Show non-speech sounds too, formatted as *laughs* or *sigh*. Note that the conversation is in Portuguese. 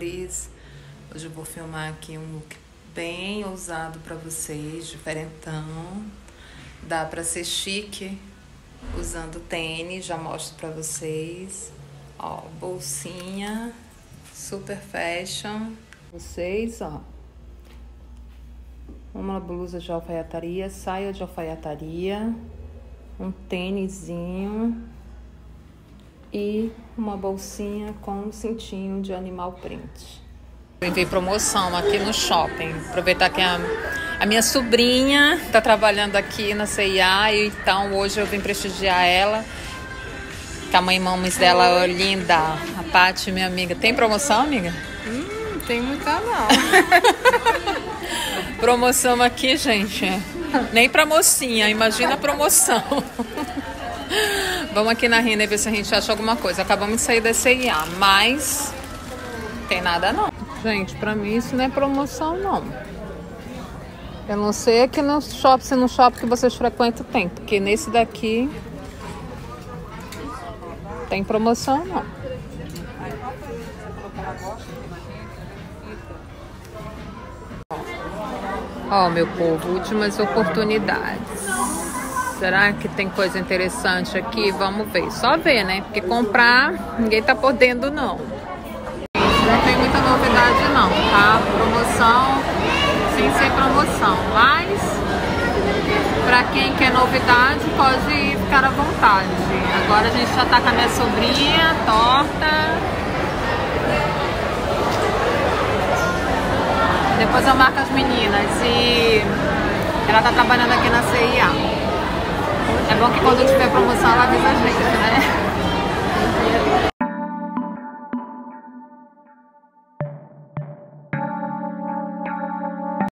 Hoje eu vou filmar aqui um look bem ousado para vocês, diferentão. Dá para ser chique usando tênis, já mostro para vocês. Ó, bolsinha, super fashion. Vocês, ó. Uma blusa de alfaiataria, saia de alfaiataria, um tênisinho e uma bolsinha com um cintinho de animal print. Vi promoção aqui no shopping. Aproveitar que a, a minha sobrinha está trabalhando aqui na CIA e então hoje eu vim prestigiar ela. Que a mãe mames dela é linda, a Paty, minha amiga. Tem promoção, amiga? Hum, tem muita não. *laughs* promoção aqui, gente. Nem pra mocinha, imagina a promoção. *laughs* Vamos aqui na Rina ver se a gente acha alguma coisa. Acabamos de sair da CIA, mas tem nada não. Gente, pra mim isso não é promoção não. Eu não sei aqui no shopping, se no shopping que vocês frequentam tem, porque nesse daqui tem promoção não. Ó, oh, meu povo, últimas oportunidades. Será que tem coisa interessante aqui? Vamos ver. Só ver, né? Porque comprar, ninguém tá podendo, não. Não tem muita novidade, não, tá? Promoção, sem ser promoção. Mas, pra quem quer novidade, pode ir ficar à vontade. Agora a gente já tá com a minha sobrinha, torta. Depois eu marco as meninas e ela tá trabalhando aqui na CIA. Bom que quando tiver promoção ela avisa a gente, né?